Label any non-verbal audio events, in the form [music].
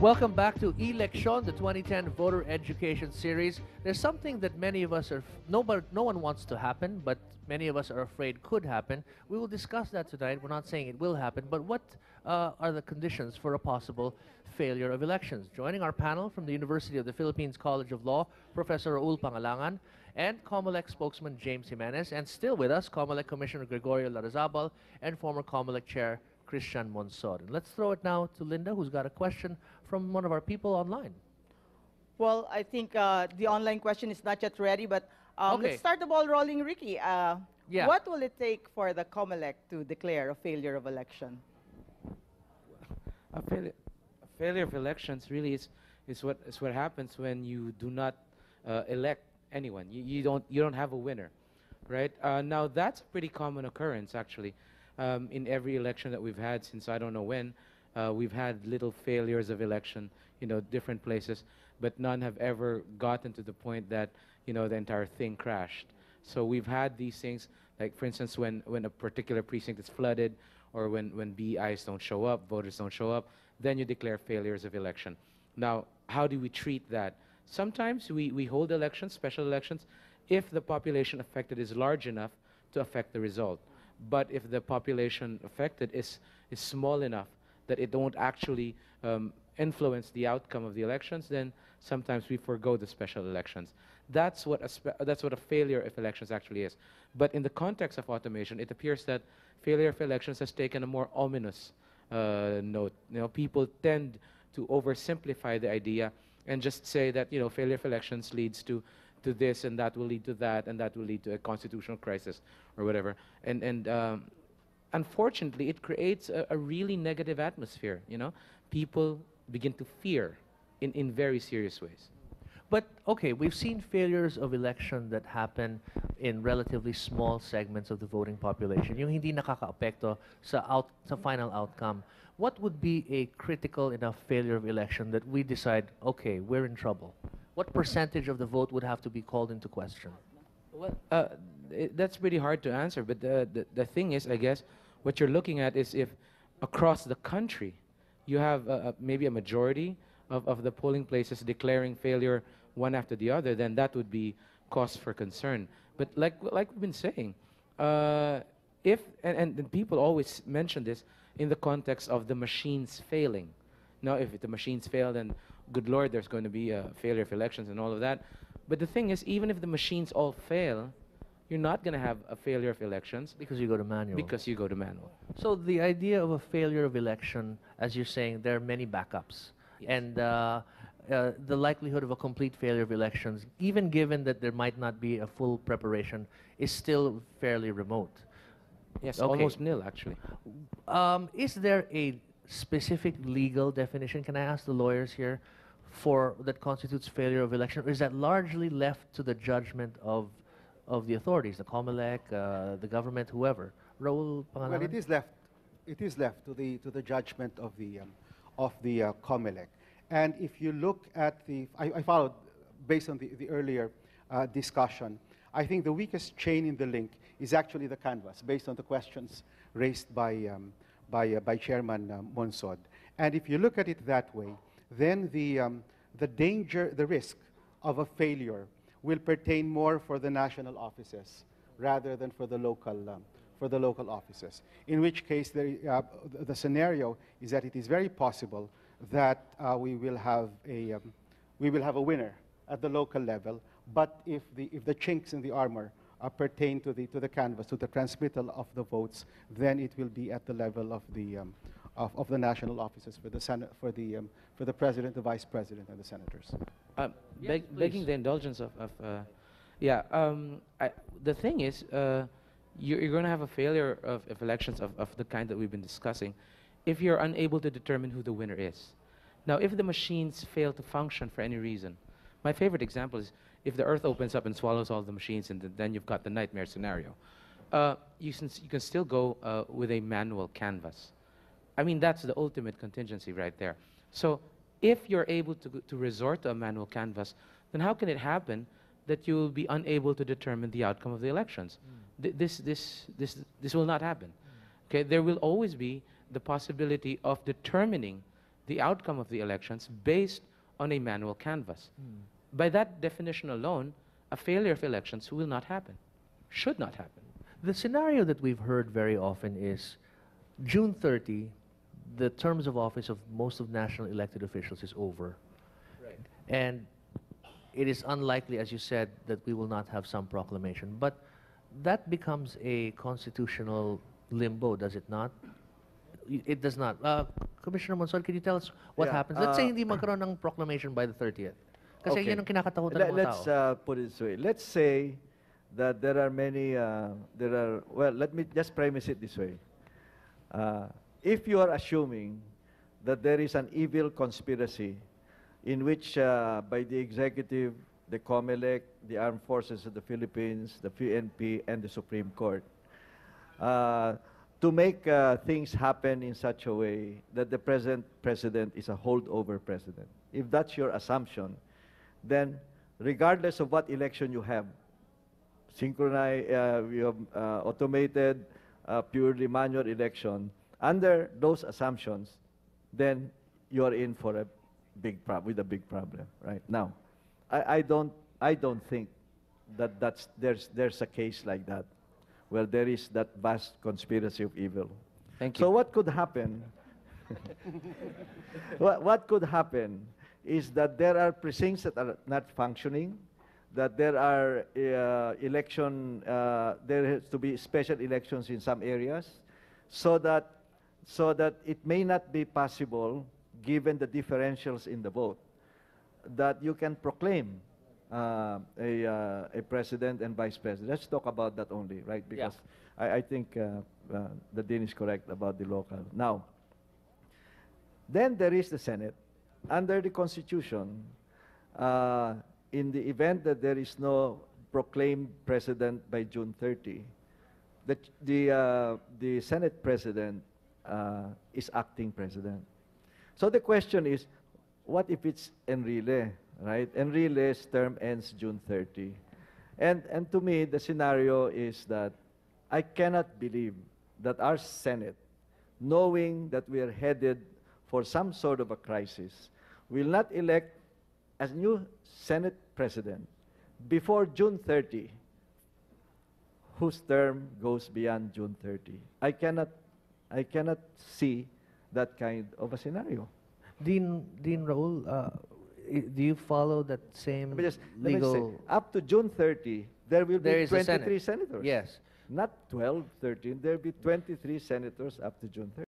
Welcome back to e-Leksyon, the 2010 Voter Education Series. There's something that many of us are, nobody, no one wants to happen, but many of us are afraid could happen. We will discuss that tonight. We're not saying it will happen, but what uh, are the conditions for a possible failure of elections? Joining our panel from the University of the Philippines College of Law, Professor Raul Pangalangan, and COMELEC spokesman James Jimenez, and still with us, COMELEC Commissioner Gregorio Larrazabal and former COMELEC Chair Christian Monsod. And let's throw it now to Linda, who's got a question from one of our people online. Well, I think uh, the online question is not yet ready, but um, Okay. let's start the ball rolling, Ricky. Uh, Yeah. What will it take for the COMELEC to declare a failure of election? A failure, a failure of elections really is, is, what, is what happens when you do not uh, elect anyone. You, you, don't, you don't have a winner, right? Uh, now, that's a pretty common occurrence, actually. Um, in every election that we've had since I don't know when, uh, we've had little failures of election, you know, different places, but none have ever gotten to the point that, you know, the entire thing crashed. So we've had these things, like for instance, when, when a particular precinct is flooded, or when, when BIs don't show up, voters don't show up, then you declare failures of election. Now, how do we treat that? Sometimes we, we hold elections, special elections, if the population affected is large enough to affect the result. But if the population affected is, is small enough that it don't actually um, influence the outcome of the elections, then sometimes we forego the special elections. That's what, a that's what a failure of elections actually is. But in the context of automation, it appears that failure of elections has taken a more ominous uh, note. You know, people tend to oversimplify the idea and just say that you know failure of elections leads to to this and that will lead to that and that will lead to a constitutional crisis or whatever. And and um, unfortunately, it creates a, a really negative atmosphere. You know, people begin to fear in in very serious ways. But okay, we've seen failures of election that happen in relatively small segments of the voting population. Yung hindi nakakaapekto sa out sa final outcome. What would be a critical enough failure of election that we decide, okay, we're in trouble? What percentage of the vote would have to be called into question? Well, uh, it, that's pretty hard to answer. But the, the the thing is, I guess, what you're looking at is if across the country you have maybe a majority of, of the polling places declaring failure one after the other, then that would be cause for concern. But like like we've been saying, uh, if and, and and people always mention this in the context of the machines failing. Now, if the machines fail, then good lord, there's going to be a failure of elections and all of that. But the thing is, even if the machines all fail, you're not going to have a failure of elections Because you go to manual. because you go to manual. So the idea of a failure of election, as you're saying, there are many backups, Yes. and uh, uh, the likelihood of a complete failure of elections, even given that there might not be a full preparation, is still fairly remote. Yes, Okay. almost nil actually. Um, is there a specific legal definition? Can I ask the lawyers here for that constitutes failure of election, or is that largely left to the judgment of of the authorities, the COMELEC, uh, the government, whoever? Raul Well, it is left, it is left to the, to the judgment of the, um, of the uh, COMELEC. And if you look at the, I, I followed, based on the, the earlier uh, discussion, I think the weakest chain in the link is actually the canvass, based on the questions raised by, um, by, uh, by Chairman um, Monsod. And if you look at it that way, then the, um, the danger, the risk of a failure will pertain more for the national offices rather than for the local, um, for the local offices. In which case, uh, the- the scenario is that it is very possible that uh, we will have a um, we will have a winner at the local level. But if the if the chinks in the armor uh, pertain to the to the canvass, to the transmittal of the votes, then it will be at the level of the um, of, of the national offices for the Senate, for the um, for the president, the vice president, and the senators. Um, Yes, beg, begging the indulgence of, of uh, yeah. Um, I, the thing is, uh, you're, you're going to have a failure of, of elections of, of the kind that we've been discussing, if you're unable to determine who the winner is. Now, if the machines fail to function for any reason, my favorite example is if the Earth opens up and swallows all the machines, and th- then you've got the nightmare scenario. Uh, you, can, s- you can still go uh, with a manual canvass. I mean, that's the ultimate contingency right there. So if you're able to, to resort to a manual canvass, then how can it happen that you will be unable to determine the outcome of the elections? Hmm. Th- this, this, this, this will not happen. Okay, there will always be the possibility of determining the outcome of the elections based on a manual canvass. Hmm. By that definition alone, a failure of elections will not happen, should not happen. The scenario that we've heard very often is June 30, the terms of office of most of national elected officials is over. And it is unlikely, as you said, that we will not have some proclamation. But that becomes a constitutional limbo, does it not? It does not. Uh, Commissioner Monsol, can you tell us what Yeah, happens? Let's say uh, hindi magkaroon ng proclamation by the 30th. Kasi Okay. yun ang kinakatakutan Let- ng mga Let's uh, put it this way. Let's say that there are many, uh, there are, well, let me just premise it this way. Uh, if you are assuming that there is an evil conspiracy in which uh, by the executive, the COMELEC, the Armed Forces of the Philippines, the PNP, and the Supreme Court, uh, to make uh, things happen in such a way that the present president is a holdover president. If that's your assumption, then regardless of what election you have, synchronized, uh, you have uh, automated, uh, purely manual election, under those assumptions, then you are in for a big problem, with a big problem, right? Now, I, I don't, I don't think that that's, there's, there's a case like that, where there is that vast conspiracy of evil. Thank you. So what could happen? [laughs] what, what could happen is that there are precincts that are not functioning, that there are uh, election, uh, there has to be special elections in some areas, so that so that it may not be possible, given the differentials in the vote, that you can proclaim uh, a, uh, a president and vice president. Let's talk about that only, right? Yeah. Because I, I think uh, uh, the dean is correct about the local. Now, then there is the Senate. Under the Constitution, uh, in the event that there is no proclaimed president by June 30, the, the, uh, the Senate president uh, is acting president. So the question is, what if it's Enrile, right? Enrile's term ends June 30. And, and to me, the scenario is that I cannot believe that our Senate, knowing that we are headed for some sort of a crisis, will not elect a new Senate president before June 30, whose term goes beyond June 30. I cannot, I cannot see that kind of a scenario. Dean, Dean Raul, uh, do you follow that same Let me just, let me say, up to June 30, there will There be is a 23 Senate. senators. Yes. Not 12, 13. There will be 23 senators up to June 30.